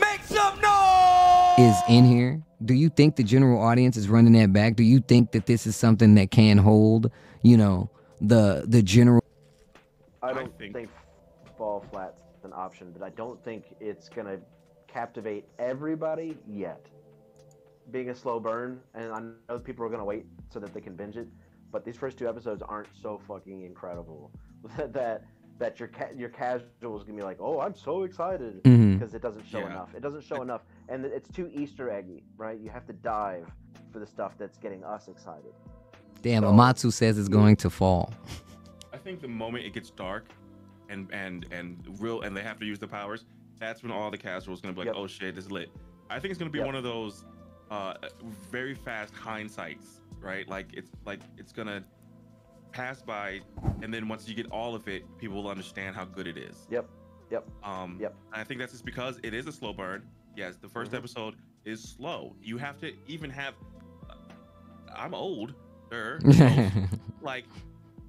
Make some noise! is in here? Do you think the general audience is running that back? Do you think that this is something that can hold, you know, the the general I I don't think- think... fall flat's an option, but I don't think it's gonna captivate everybody yet. Being a slow burn, and I know people are gonna wait so that they can binge it, but these first two episodes aren't so fucking incredible that that, that your ca- your casual is gonna be like, oh, I'm so excited because it doesn't show Yeah. enough. It doesn't show enough, and it's too Easter eggy, right? You have to dive for the stuff that's getting us excited. Damn, So- Amatsu says it's going to fall. I think the moment it gets dark, and and and real, and they have to use the powers, that's when all the casuals gonna be like, Yep. oh shit, it's lit. I think it's gonna be Yep. one of those uh very fast hindsights, right? Like it's like it's gonna pass by, and then once you get all of it, people will understand how good it is. Yep. Yep. Um, Yep. and I think that's just because it is a slow burn. Yes, the 1st Mhm. episode is slow. You have to even have. I'm old, so, like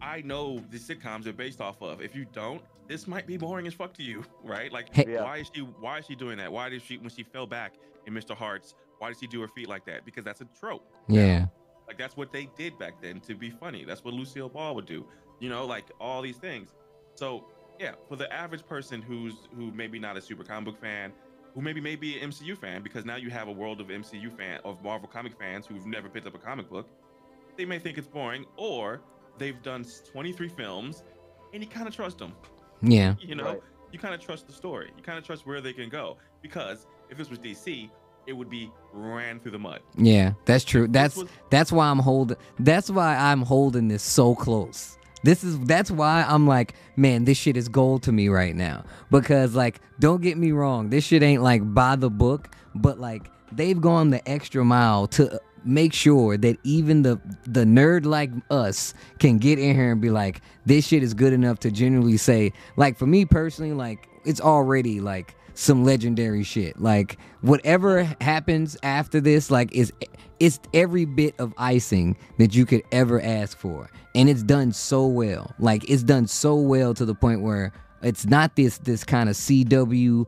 I know the sitcoms are based off of. If you don't, this might be boring as fuck to you, right? Like, Hey- Yeah. why is she? Why is she doing that? Why did she when she fell back in Mr. Hart's? Why did she do her feet like that? Because that's a trope. yeah. Like that's what they did back then to be funny. That's what Lucille Ball would do. You know, like all these things. So yeah, for the average person who's who maybe not a super comic book fan, who maybe may be an MCU fan, because now you have a world of MCU fan of Marvel comic fans who've never picked up a comic book, they may think it's boring, or they've done 23 films and you kind of trust them. Yeah. You know, Right. you kind of trust the story. You kind of trust where they can go. Because if this was DC, it would be ran through the mud. Yeah, that's true. That's was- that's why I'm holding that's why I'm holding this so close. This is that's why I'm like, man, this shit is gold to me right now. Because like, don't get me wrong, this shit ain't like by the book, but like they've gone the extra mile to make sure that even the the nerd like us can get in here and be like, this shit is good enough to genuinely say, like for me personally, like it's already like some legendary shit. Like whatever happens after this, like is it's every bit of icing that you could ever ask for. And it's done so well. Like it's done so well to the point where it's not this this kind of CW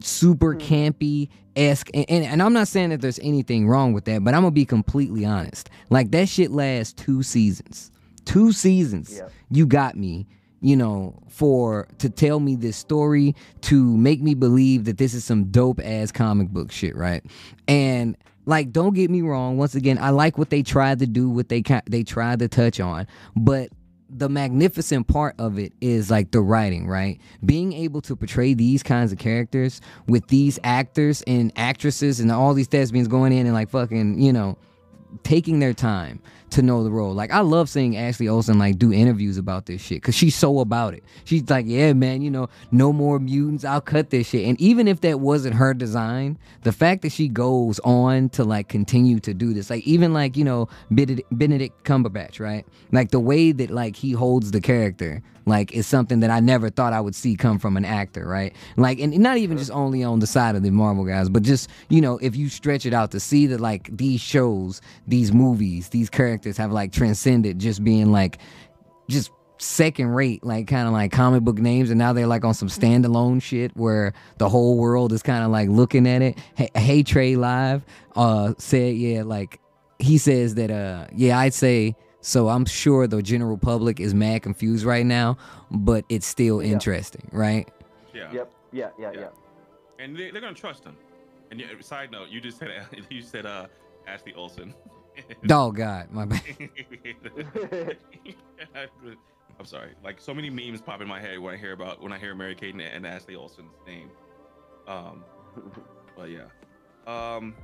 super mm-hmm. campy esque and, and, and I'm not saying that there's anything wrong with that, but I'm gonna be completely honest. Like that shit lasts two seasons. Two seasons. Yeah. You got me you know, for to tell me this story, to make me believe that this is some dope ass comic book shit, right? And like, don't get me wrong. Once again, I like what they tried to do, what they they tried to touch on, but the magnificent part of it is like the writing, right? Being able to portray these kinds of characters with these actors and actresses and all these thespians going in and like fucking, you know, taking their time to know the role. Like I love seeing Ashley Olsen like do interviews about this shit because she's so about it. She's like, yeah, man, you know, no more mutants. I'll cut this shit. And even if that wasn't her design, the fact that she goes on to like continue to do this, like even like you know Benedict, Cumberbatch, right? Like the way that like he holds the character. Like is something that I never thought I would see come from an actor, right? Like, and not even just only on the side of the Marvel guys, but just you know, if you stretch it out to see that like these shows, these movies, these characters have like transcended just being like, just second rate, like kind of like comic book names, and now they're like on some standalone shit where the whole world is kind of like looking at it. Hey, hey Trey Live, uh, said yeah, like he says that uh, yeah, I'd say. So I'm sure the general public is mad confused right now, but it's still Yeah. interesting, right? Yeah. Yep. Yeah. Yeah. Yeah. Yeah. and they, they're gonna trust him. And yeah, side note, you just said you said uh Ashley Olsen. Oh God, my bad. I'm sorry. Like so many memes pop in my head when I hear about when I hear Mary Kate and, and Ashley Olsen's name. Um, but yeah. Um,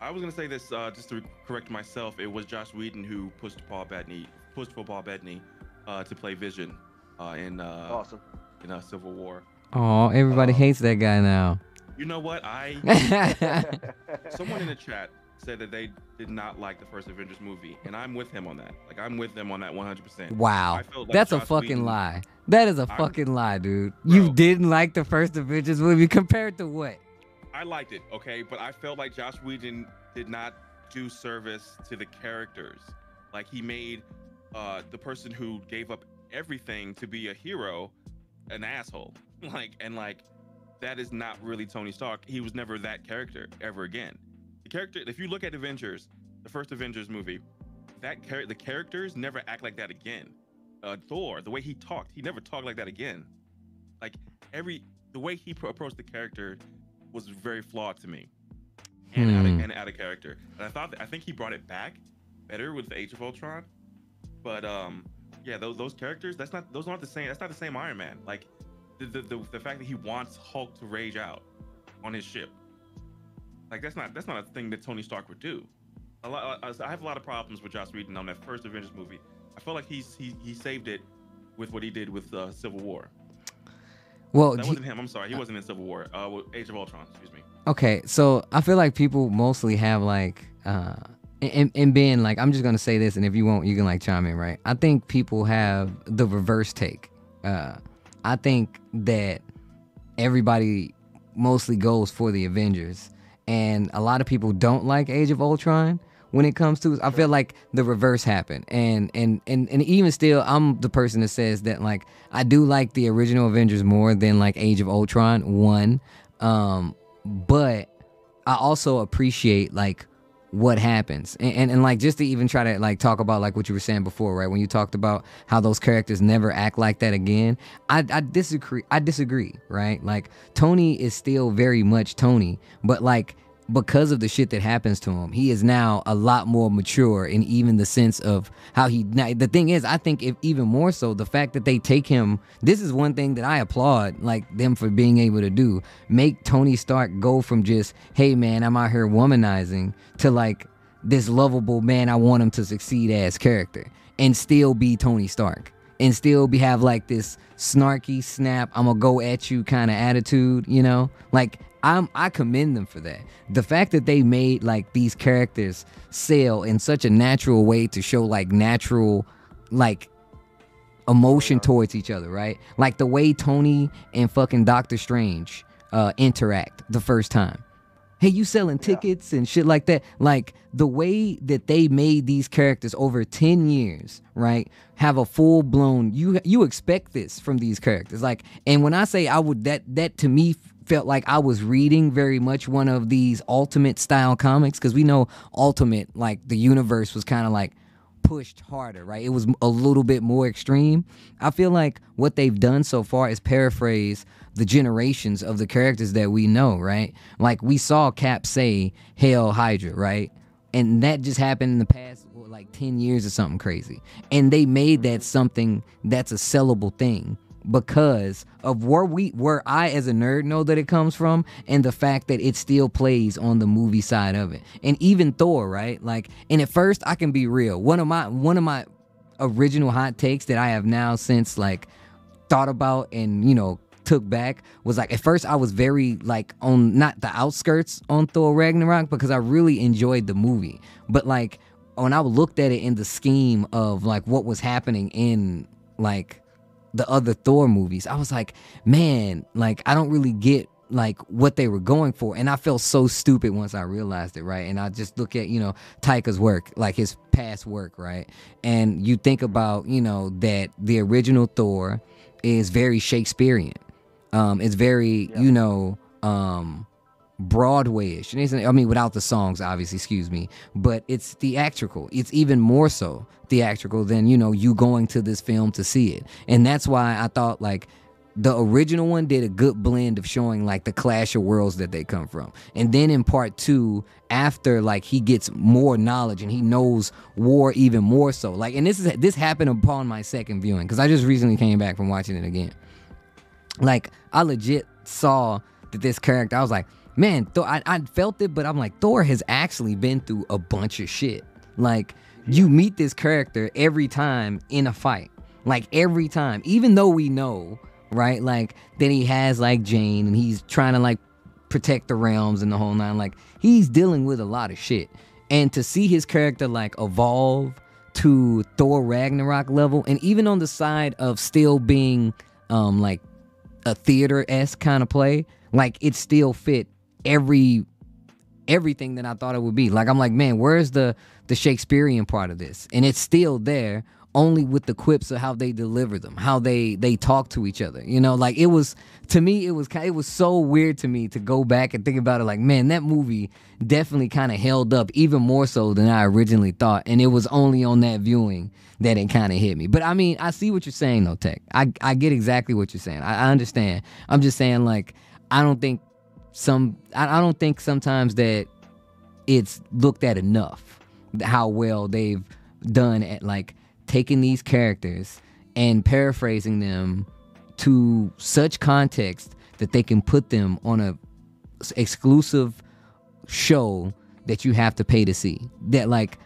I was gonna say this uh, just to correct myself. It was Josh Whedon who pushed Paul Bettany, pushed for Paul Bettany, uh, to play Vision, uh, in uh, awesome. in uh, Civil War. Oh, everybody Uh, hates that guy now. You know what? I someone in the chat said that they did not like the first Avengers movie, and I'm with him on that. Like I'm with them on that 100%. wow, like that's a fucking Whedon- lie. That is a I'm- fucking lie, dude. You didn't like the first Avengers movie compared to what? I liked it, okay, but I felt like Josh Whedon did not do service to the characters. Like he made uh the person who gave up everything to be a hero an asshole. Like and like that is not really Tony Stark. He was never that character ever again. The character, if you look at Avengers, the first Avengers movie, that char- the characters never act like that again. Uh, Thor, the way he talked, he never talked like that again. Like every the way he pro- approached the character was very flawed to me, and out Hmm. of, and out of character. And I thought I think he brought it back better with the Age of Ultron, but um, yeah, those those characters that's not those aren't the same. That's not the same Iron Man. Like the the, the, the fact that he wants Hulk to rage out on his ship, like that's not that's not a thing that Tony Stark would do. A lot, I I have a lot of problems with Joss Whedon on that first Avengers movie. I feel like he's he he saved it with what he did with uh, Civil War. Well, That wasn't him. I'm sorry, he wasn't in Civil War. Uh, Age of Ultron. Excuse me. Okay, so I feel like people mostly have like uh and, and being like I'm just gonna say this and if you won't you can like chime in, right? I think people have the reverse take. Uh I think that everybody mostly goes for the Avengers and a lot of people don't like Age of Ultron when it comes to I feel like the reverse happened. And and and and even still I'm the person that says that like I do like the original Avengers more than like Age of Ultron one. Um but I also appreciate like what happens. And, and and like just to even try to like talk about like what you were saying before right? When you talked about how those characters never act like that again I, I disagree I disagree right? Like Tony is still very much Tony but like because of the shit that happens to him, he is now a lot more mature in even the sense of how he. Now, the thing is, I think if even more so, the fact that they take him. This is one thing that I applaud, like them for being able to do. Make Tony Stark go from just, hey man, I'm out here womanizing, to like this lovable man. I want him to succeed as character and still be Tony Stark and still be have like this snarky snap i'm gonna go at you kind of attitude you know like i'm i commend them for that. The fact that they made like these characters sail in such a natural way to show like natural like emotion towards each other right? Like the way tony and fucking doctor strange uh interact the first time. Hey you selling tickets and shit like that? Like the way that they made these characters over 10 years right have a full blown you you expect this from these characters. Like and when i say i would that that to me felt like i was reading very much one of these ultimate style comics because we know ultimate like the universe was kind of like pushed harder, right? It was a little bit more extreme. I feel like what they've done so far is paraphrase the generations of the characters that we know, right? Like we saw Cap say Hail Hydra, right? And that just happened in the past like 10 years or something crazy. And they made that mm-hmm. something that's a sellable thing because of where we where I as a nerd know that it comes from and the fact that it still plays on the movie side of it. And even Thor, right? Like and at first I can be real. One of my one of my original hot takes that I have now since like thought about and you know took back was like at first I was very like on not the outskirts on Thor Ragnarok because I really enjoyed the movie. But like when I looked at it in the scheme of like what was happening in like the other Thor movies, I was like, man, like I don't really get like what they were going for and I felt so stupid once I realized it, right? And I just look at, you know, Taika's work, like his past work, right? And you think about, you know, that the original Thor is very Shakespearean. Um it's very, you know, um Broadwayish. And it's- I mean, without the songs, obviously, excuse me, but it's theatrical. It's even more so theatrical than, you know, you going to this film to see it. And that's why I thought, like, the original one did a good blend of showing like the clash of worlds that they come from. And then in part two, after like he gets more knowledge and he knows war even more so. Like, and this is this happened upon my second viewing because I just recently came back from watching it again like I legit saw that this character. I was like, man, Thor. I, I felt it, but I'm like, Thor has actually been through a bunch of shit. Like you meet this character every time in a fight, like every time, even though we know, right? Like then he has like Jane, and he's trying to like protect the realms and the whole nine. Like he's dealing with a lot of shit, and to see his character like evolve to Thor Ragnarok level, and even on the side of still being um like a theater esque kind of play, like it still fit every everything that I thought it would be. Like I'm like, man, where's the the Shakespearean part of this? And it's still there only with the quips of how they deliver them, how they they talk to each other. You know, like it was to me, it was it was so weird to me to go back and think about it. Like, man, that movie definitely kind of held up even more so than I originally thought, and it was only on that viewing that it kind of hit me. But I mean, I see what you're saying, though, Tech. I I get exactly what you're saying. I, I understand. I'm just saying, like, I don't think some I, I don't think sometimes that it's looked at enough how well they've done at like taking these characters and paraphrasing them to such context that they can put them on a exclusive show that you have to pay to see. That like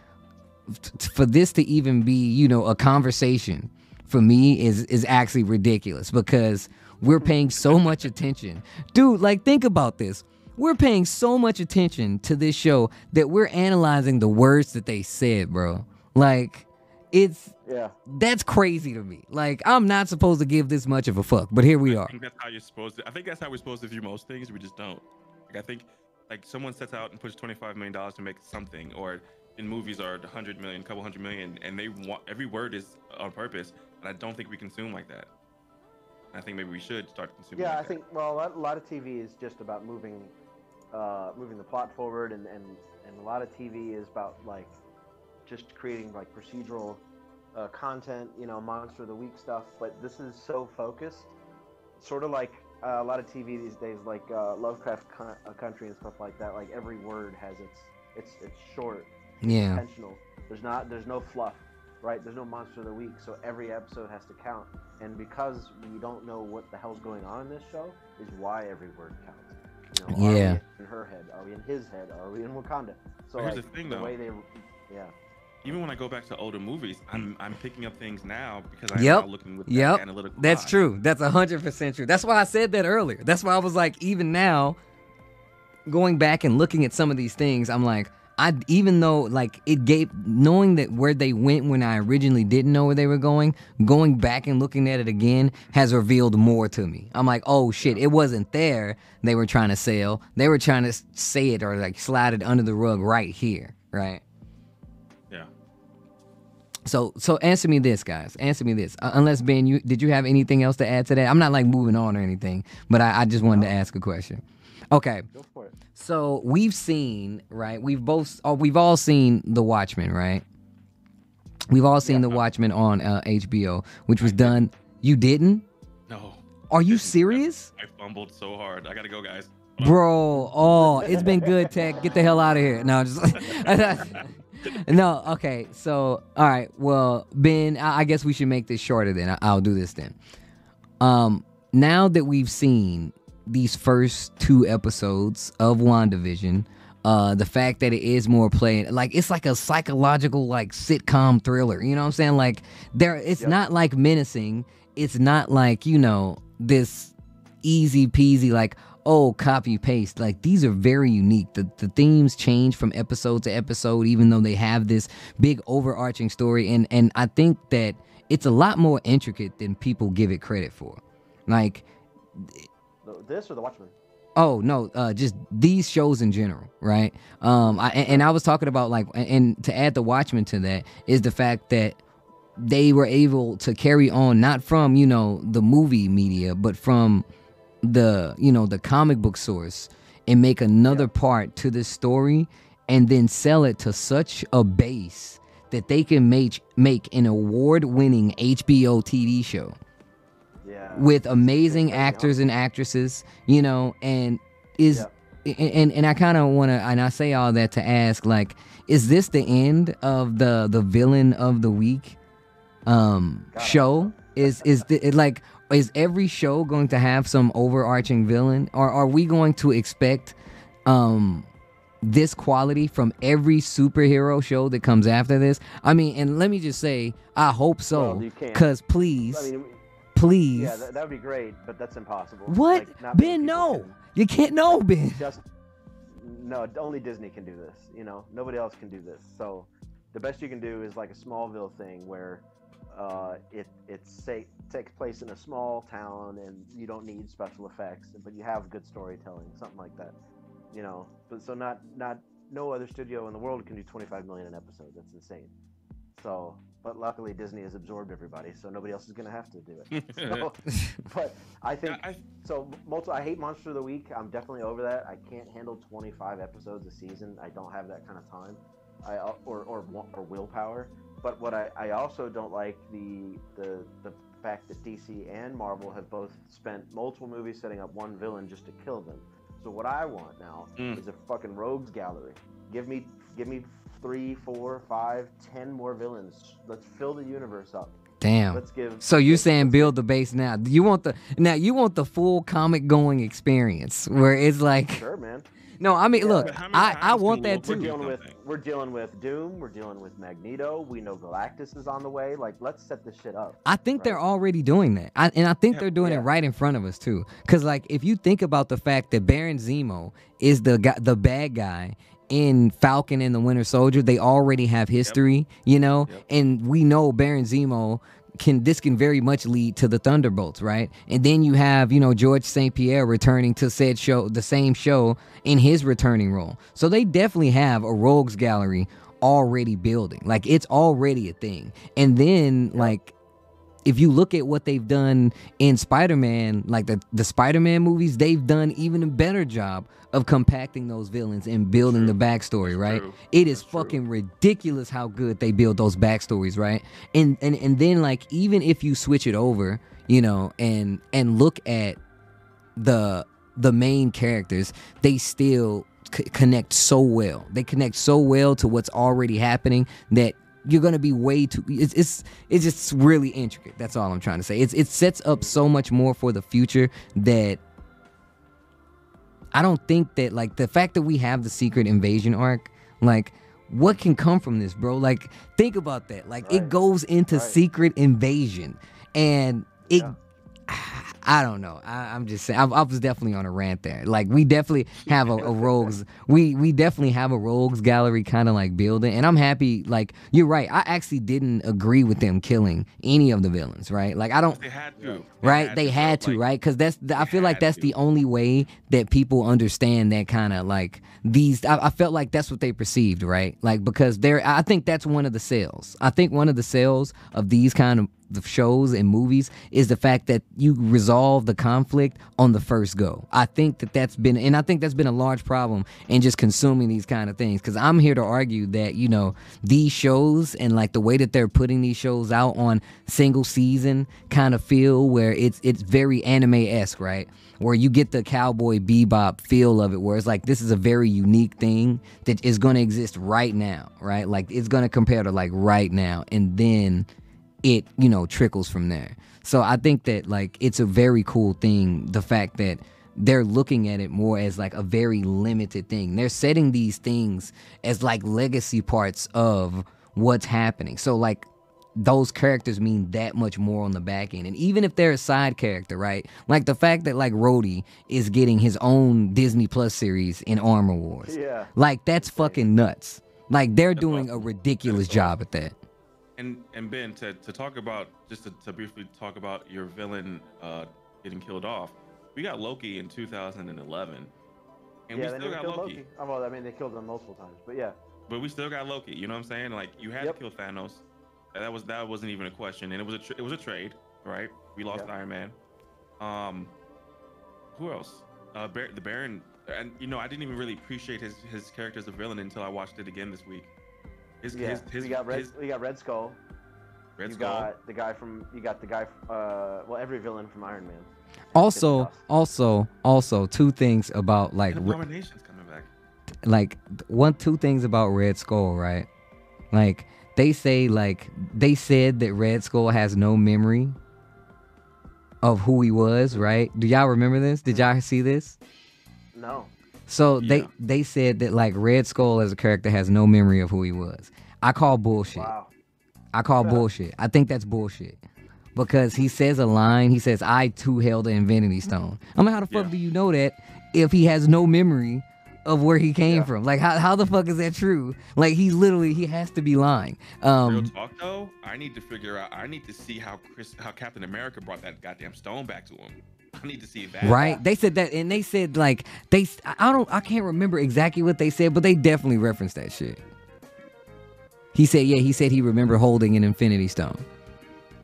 f- for this to even be you know a conversation for me is is actually ridiculous because we're paying so much attention dude like think about this we're paying so much attention to this show that we're analyzing the words that they said bro like it's Yeah. that's crazy to me like i'm not supposed to give this much of a fuck but here we are I think that's how you're supposed to. I think that's how we're supposed to view most things. We just don't. Like I think, like someone sets out and puts 25 million dollars to make something, or in movies are 100 million, couple hundred million, and they want every word is on purpose. And I don't think we consume like that. I think maybe we should start consuming. Yeah, like I that. think well, a lot, of TV is just about moving, uh, moving the plot forward, and, and and a lot of TV is about like just creating like procedural uh, content, you know, monster of the week stuff. But this is so focused, sort of like uh, a lot of TV these days, like uh, Lovecraft co- uh, Country and stuff like that. Like every word has its it's it's short, yeah intentional. There's not there's no fluff, right? There's no monster of the week, so every episode has to count. And because we don't know what the hell's going on in this show, is why every word counts. You know, are Yeah. we in her head? Are we in his head? Are we in Wakanda? So here's like the thing, the though. way they, yeah, even when I go back to older movies, I'm I'm picking up things now because I'm Yep. now looking with Yep. that analytical. That's eye. true. That's hundred percent true. That's why I said that earlier. That's why I was like, even now, going back and looking at some of these things, I'm like, I even though like it gave knowing that where they went when I originally didn't know where they were going, going back and looking at it again has revealed more to me. I'm like, oh shit, it wasn't there. They were trying to sell. They were trying to say it or like slide it under the rug right here, right? Yeah. So so answer me this, guys. Answer me this. Uh, unless Ben, you did you have anything else to add to that? I'm not like moving on or anything, but I, I just wanted to ask a question. Okay, go for it. So we've seen right. We've both oh, we've all seen The Watchmen, right? We've all seen The Watchmen on uh, HBO, which was done. You didn't? No. Are you serious, I fumbled so hard. I gotta go, guys. bro? Oh, it's been good, Tech. Get the hell out of here. No, just no. Okay, so all right. Well, Ben, I, I guess we should make this shorter. Then I, I'll do this then. Um, now that we've seen these first two episodes of WandaVision, uh, the fact that it is more playing like it's like a psychological like sitcom thriller. You know what I'm saying? Like there, it's Yep. not like menacing. It's not like you know this easy peasy like oh copy paste like these are very unique the, the themes change from episode to episode even though they have this big overarching story and and i think that it's a lot more intricate than people give it credit for like This or the Watchmen? Oh no, uh, just these shows in general, right? Um, I, and, and I was talking about like, and to add the Watchmen to that is the fact that they were able to carry on not from you know the movie media, but from the you know the comic book source and make another part to the story, and then sell it to such a base that they can make make an award-winning HBO TV show Yeah. With amazing actors and actresses, you know, and is and and, and I kind of want to and I say all that to ask like is this the end of the the villain of the week? Um God, show? is is the, it like is every show going to have some overarching villain? Or are we going to expect um this quality from every superhero show that comes after this? I mean and let me just say i hope so. Well, cuz please I mean, please yeah, that, that would be great, but that's impossible. what Like, ben no can you can't know ben Just no, only Disney can do this. You know, nobody else can do this. So the best you can do is like a Smallville thing where uh, it it say, takes place in a small town and you don't need special effects, but you have good storytelling, something like that. You know, but so not not no other studio in the world can do 25 million an episode. That's insane. So but luckily Disney has absorbed everybody, so nobody else is gonna have to do it. So, but I think I, so. Multi, I hate Monster of the Week. I'm definitely over that. I can't handle 25 episodes a season. I don't have that kind of time, I uh, or or or willpower. But what I, I also don't like the the the fact that DC and Marvel have both spent multiple movies setting up one villain just to kill them. So what I want now Mm. is a fucking rogues gallery. Give me give me three, four, five, ten more villains. Let's fill the universe up. Damn. Let's give. So you're saying build the base now? You want the now you want the full comic going experience where it's like Sure, man. no, I mean Yeah, look, but how many I I want that we- We're dealing with we're dealing with Doom. We're dealing with Magneto. We know Galactus is on the way. Like, let's set this shit up. I think they're already doing that, I, and I think Yeah, they're doing it right in front of us too. Cause like if you think about the fact that Baron Zemo is the guy, the bad guy in Falcon and the Winter Soldier, they already have history, you know, Yep. and we know Baron Zemo can this can very much lead to the Thunderbolts, right? And then you have you know Georges St-Pierre returning to said show, the same show in his returning role. So they definitely have a rogues gallery already building, like it's already a thing. And then like if you look at what they've done in Spider-Man, like the the Spider-Man movies, they've done even a better job of compacting those villains and building True. the backstory, That's right? true. It is That's true. fucking ridiculous how good they build those backstories, right? And and and then like even if you switch it over, you know, and and look at the the main characters, they still c- connect so well. They connect so well to what's already happening that you're gonna be way too. It's it's it's just really intricate. That's all I'm trying to say. It's it sets up so much more for the future that I don't think that like the fact that we have the secret invasion arc, like what can come from this, bro? Like think about that. Like it goes into Right. secret invasion, and it. Yeah. I don't know. I, I'm just saying. I, I was definitely on a rant there. Like we definitely have a, a rogues. We we definitely have a rogues gallery kind of like building, and I'm happy. Like you're right. I actually didn't agree with them killing any of the villains. Right. Like I don't They had to. right they had to like, right because that's the, i feel like that's to. the only way that people understand that kind of like these I, I felt like that's what they perceived right like because they're i think that's one of the sales i think one of the sales of these kind of the shows and movies is the fact that you resolve the conflict on the first go. I think that that's been and i think that's been a large problem in just consuming these kind of things. Because i'm here to argue that you know these shows and like the way that they're putting these shows out on single season kind of feel where it's it's very anime-esque right? Where you get the cowboy bebop feel of it where it's like this is a very unique thing that is going to exist right now right? Like it's going to compare to like right now and then it you know trickles from there so i think that like it's a very cool thing the fact that they're looking at it more as like a very limited thing they're setting these things as like legacy parts of what's happening so like those characters mean that much more on the back end. And even if they're a side character, right? Like the fact that like Rhodey is getting his own Disney Plus series in Armor Wars. Yeah. Like that's fucking nuts. Like they're doing a ridiculous job at that. And and Ben to, to talk about just to, to briefly talk about your villain uh, getting killed off. We got Loki in 2011, and yeah, we they still got killed Loki. Loki. Oh, well, I mean, they killed him multiple times, but yeah. But we still got Loki. You know what I'm saying? Like you had Yep. to kill Thanos. That was that wasn't even a question, and it was a tr- it was a trade, right? We lost Yep. Iron Man. Um, who else? Uh, Bar- the Baron. And you know, I didn't even really appreciate his his character as a villain until I watched it again this week. His, Yeah, his, his, we got Red. his we got Red Skull. Red you Skull. got the guy from. You got the guy. Uh, well, every villain from Iron Man. Also, also, also two things about like and Re- Abomination's coming back. like one two things about Red Skull, right? Like they say like they said that Red Skull has no memory of who he was, right? Do y'all remember this? Did y'all see this? No. So they Yeah. they said that like Red Skull as a character has no memory of who he was. I call bullshit. Wow. I call Yeah. bullshit. I think that's bullshit. Because he says a line, he says, I too held the Infinity Stone. I'm like, how the fuck Yeah. do you know that if he has no memory of where he came Yeah. from? Like how, how the fuck is that true? Like he's literally he has to be lying. Real Um talk though, I need to figure out. I need to see how Chris, how Captain America brought that goddamn stone back to him. I need to see that. right? They said that and they said like they I don't I can't remember exactly what they said, but they definitely referenced that shit. He said, yeah, he said he remembered holding an Infinity Stone,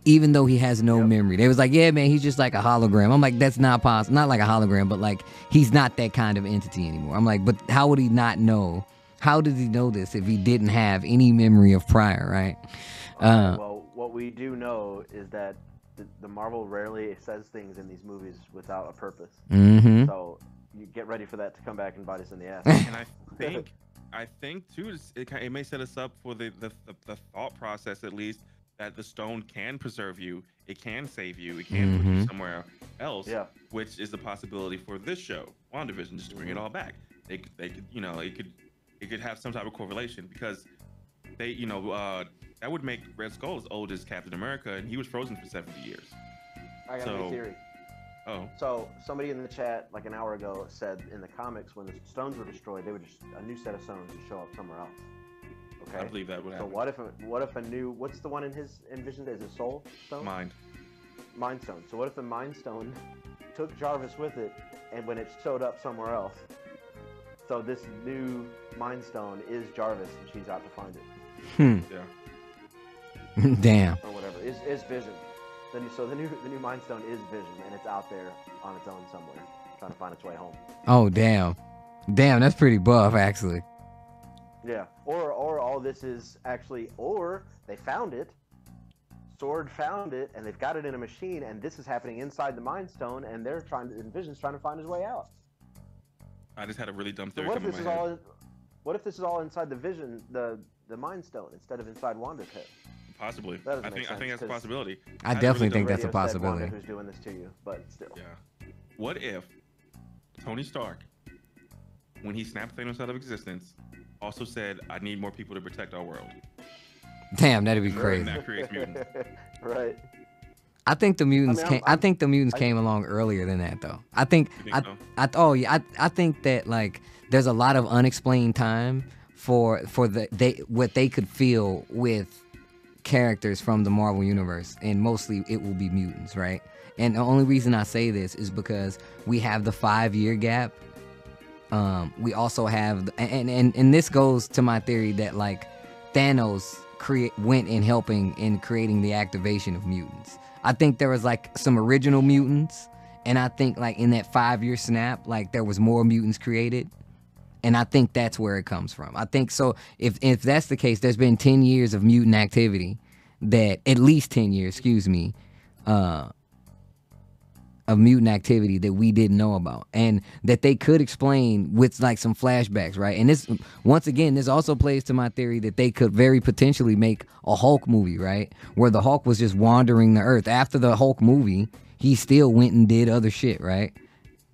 even though he has no Yep. memory. They was like, yeah, man, he's just like a hologram. I'm like, that's not possible. Not like a hologram, but like he's not that kind of entity anymore. I'm like, but how would he not know? How did he know this if he didn't have any memory of prior, right? Uh, well, what we do know is that the, the Marvel rarely says things in these movies without a purpose. mm-hmm. So you get ready for that to come back and bite us in the ass. and I think, I think too, it, it may set us up for the, the the the thought process at least that the stone can preserve you, it can save you, it can put you Mhm. somewhere else. yeah. which is the possibility for this show, WandaVision, just to bring it all back. They they could, you know, it could, it could have some type of correlation because they, you know, uh, that would make Red Skull as old as Captain America, and he was frozen for seventy years. I got a So- new theory. Oh, So somebody in the chat like an hour ago said in the comics when the stones were destroyed, they would just a new set of stones would show up somewhere else. Okay. I believe that would So happen. what if a, what if a new what's the one in his envisioned as a soul stone? Mind. Mind Stone. So what if the Mind Stone took Jarvis with it, and when it showed up somewhere else, so this new Mind Stone is Jarvis, and she's out to find it Hmm. Yeah. Damn. or whatever. Is is Vision. The new, so the new the new Mind Stone is Vision, and it's out there on its own somewhere, trying to find its way home. Oh, damn. Damn, that's pretty buff, actually. Yeah. Or or all this is actually, or they found it. Sword found it, and they've got it in a machine, and this is happening inside the Mind Stone, and they're trying to, and Vision's trying to find his way out. I just had a really dumb So what if this is head. all? What if this is all inside the Vision, the the Mind Stone, instead of inside Wanda's head? Possibly. That doesn't I make think I think that's a 'cause- possibility. I I definitely really think that's a Radio said Wanda possibility. who's doing this to you? But still. Yeah. What if Tony Stark, when he snapped Thanos out of existence, also said, "I need more people to protect our world"? Damn, that'd be crazy. that creates mutants. right. I think the mutants I mean, came. I'm- I I'm- think the mutants I- came along earlier than that, though. I think. Think I, so? I. Oh yeah. I. I think that like there's a lot of unexplained time for for the they what they could feel with characters from the Marvel universe, and mostly it will be mutants, right? And the only reason I say this is because we have the five year gap. Um, we also have, and, and and this goes to my theory that like Thanos create went in helping in creating the activation of mutants. I think there was like some original mutants, and I think like in that five year snap, like there was more mutants created. And I think that's where it comes from. I think so. If if that's the case, there's been ten years of mutant activity, that at least ten years, excuse me, uh, of mutant activity that we didn't know about, and that they could explain with like some flashbacks, right? And this, once again, this also plays to my theory that they could very potentially make a Hulk movie, right, where the Hulk was just wandering the Earth after the Hulk movie. He still went and did other shit, right?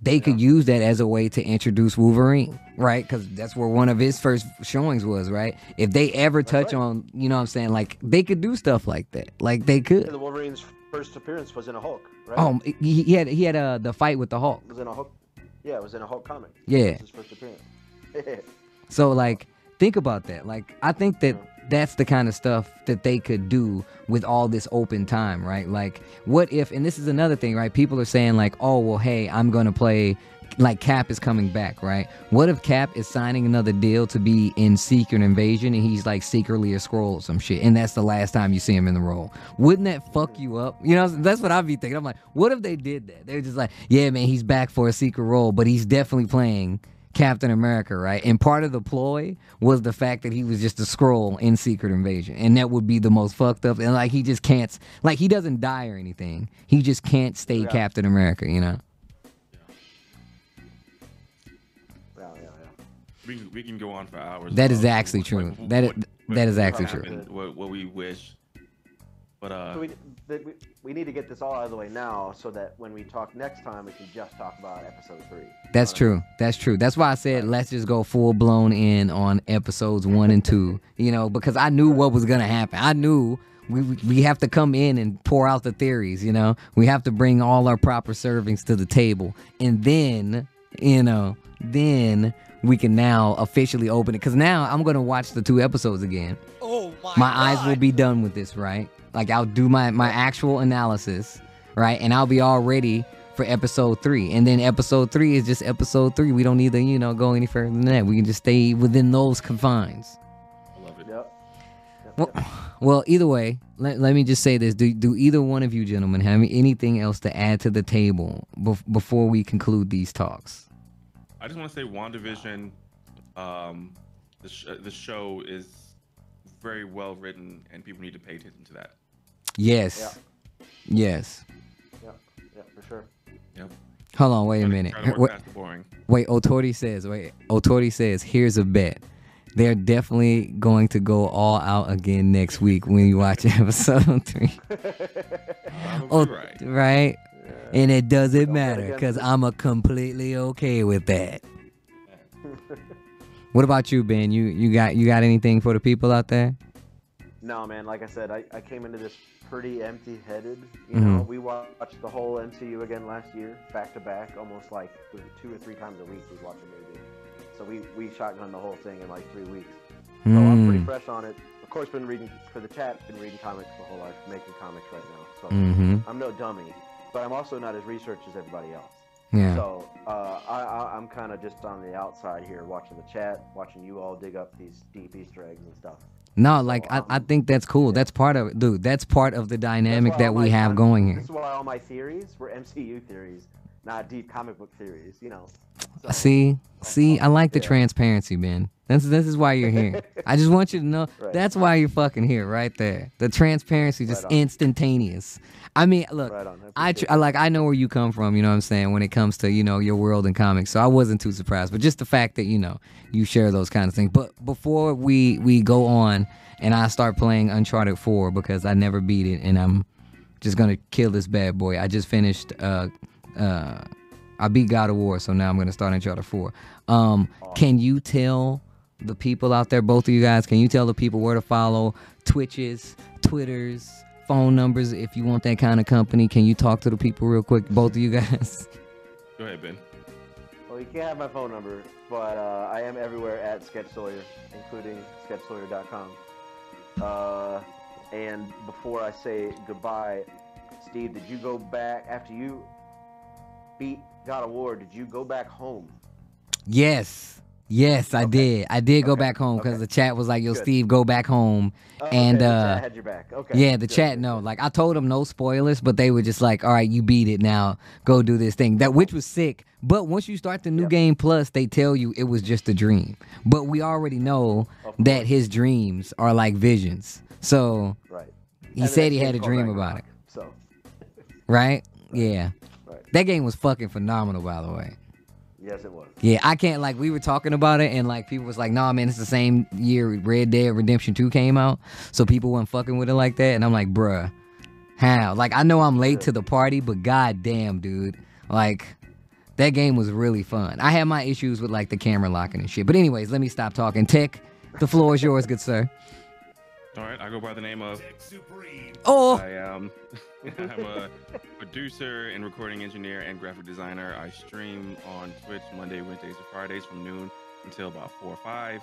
they could use that as a way to introduce Wolverine, right? Because that's where one of his first showings was, right? If they ever touch right. on, you know what I'm saying, like they could do stuff like that. Like they Yeah, could. the Wolverine's first appearance was in a Hulk, right? Oh, he, he had he had uh, the fight with the Hulk. It was in a Hulk. Yeah, it was in a Hulk comic. Yeah. His first appearance. So like think about that. Like I think that that's the kind of stuff that they could do with all this open time, right? Like what if and this is another thing, right? People are saying like, "Oh, well, hey, I'm going to play like Cap is coming back, right? What if Cap is signing another deal to be in Secret Invasion and he's like secretly a Skrull or some shit and that's the last time you see him in the role? Wouldn't that fuck you up? You know, that's what I'd be thinking. I'm like, what if they did that? They're just like, yeah, man, he's back for a secret role, but he's definitely playing Captain America, right? And part of the ploy was the fact that he was just a Skrull in Secret Invasion. And that would be the most fucked up. And like he just can't like he doesn't die or anything. He just can't stay Yeah. Captain America, you know? We, we can go on for hours. That is actually what- true. what- That is- what- that is actually happened, What, what we wish. But uh, So we, th- we, we need to get this all out of the way now so that when we talk next time, we can just talk about episode three. That's Uh, true. That's true. That's why I said let's just go full blown in on episodes one and two. You know, because I knew what was gonna happen. I knew we we have to come in and pour out the theories. You know, we have to bring all our proper servings to the table, and then you know, then we can now officially open it. Because now I'm gonna watch the two episodes again. Oh my, my eyes will be done with this, right? Like I'll do my my actual analysis, right? And I'll be all ready for episode three. And then episode three is just episode three. We don't need to, you know, go any further than that. We can just stay within those confines. I love it. Yep. Well, well, either way, let, let me just say this: do do either one of you gentlemen have anything else to add to the table bef- before we conclude these talks? I just want to say, WandaVision, um, the sh- the show is very well written, and people need to pay attention to that. Yes. Yes. Yeah, yeah, for sure. Yep. Hold on, wait a minute. try to work Wait, past the boring. wait, Otori says, wait, Otori says, here's a bet. They're definitely going to go all out again next week when you watch episode three. Probably Oh, right. right? And it doesn't Don't matter because. I'm a completely okay with that. What about you, Ben? You you got you got anything for the people out there? No, man. Like I said, I, I came into this pretty empty-headed. You know, Mhm. we watched the whole MCU again last year, back to back, almost like two or three times a week. We watch a movie. So we we shotgunned the whole thing in like three weeks. So I'm pretty Mm. fresh on it. Of course, been reading for the chat. Been reading comics my whole life, making comics right now. So Mm-hmm. I'm no dummy, but I'm also not as researched as everybody else. Yeah. So uh, I, I, I'm kind of just on the outside here, watching the chat, watching you all dig up these deep Easter eggs and stuff. No, like I, um, I think that's cool. That's part of it, dude. That's part of the dynamic that we my- have going here. This is why all my theories were MCU theories, not deep comic book theories. You know. So, See, see, I like the Yeah. transparency, man. This this is why you're here. I just want you to know Right. that's why you're fucking here, right there. The transparency, just Right instantaneous. I mean, look, Right. I, tr- I like I know where you come from. You know what I'm saying when it comes to you know your world and comics. So I wasn't too surprised, but just the fact that you know you share those kind of things. But before we we go on and I start playing Uncharted 4 because I never beat it and I'm just gonna kill this bad boy. I just finished. Uh, uh, I beat God of War, so now I'm gonna start Uncharted 4. Um, can you tell the people out there, both of you guys, can you tell the people where to follow Twitches, Twitters, phone numbers if you want that kind of company? Can you talk to the people real quick, both of you guys? Go ahead, Ben. Well, you can't have my phone number, but uh, I am everywhere at Sketch Sawyer, including sketchsawyer.com. Uh, and before I say goodbye, Steve, did you go back after you beat God of War? Did you go back home? yes. Yes, I Okay. did. I did go Okay. back home because Okay. the chat was like, "Yo, Good. Steve, go back home." Oh, And, uh, had your back. Okay. Yeah, the good, chat no. Like I told them no spoilers, but they were just like, "All right, you beat it now. Go do this thing." That which was sick. But once you start the new Yep. game plus, they tell you it was just a dream. But we already know that his dreams are like visions. So Right. he And said he had a dream about it, So, right? Yeah. Right. That game was fucking phenomenal, by the way. Yes, it was. Yeah, I can't like we were talking about it and like people was like, nah man, it's the same year Red Dead Redemption 2 came out. So people weren't fucking with it like that. And I'm like, bruh, how? Like I know I'm late to the party, but god damn, dude. Like that game was really fun. I had my issues with like the camera locking and shit. But anyways, let me stop talking. Tech, the floor is yours, good sir. All right, I go by the name of. Oh I am. I'm a producer and recording engineer and graphic designer. I stream on Twitch Monday, Wednesdays, and Fridays from noon until about four or five.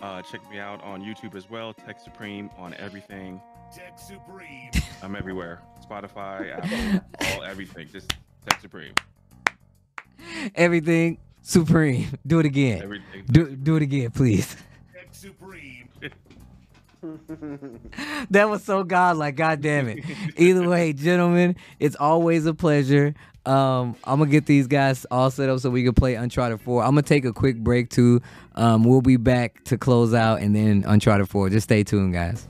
Uh, check me out on YouTube as well. Tech Supreme on everything. Tech Supreme. I'm everywhere. Spotify, Apple, all everything. Just Tech Supreme. everything supreme. Do it again. Everything. Do do it again, please. Tech Supreme. that was so godlike. God damn it. Either way, gentlemen, it's always a pleasure. Um, I'm gonna get these guys all set up so we can play Uncharted 4. I'm gonna take a quick break too. Um, we'll be back to close out and then Uncharted 4. Just stay tuned, guys.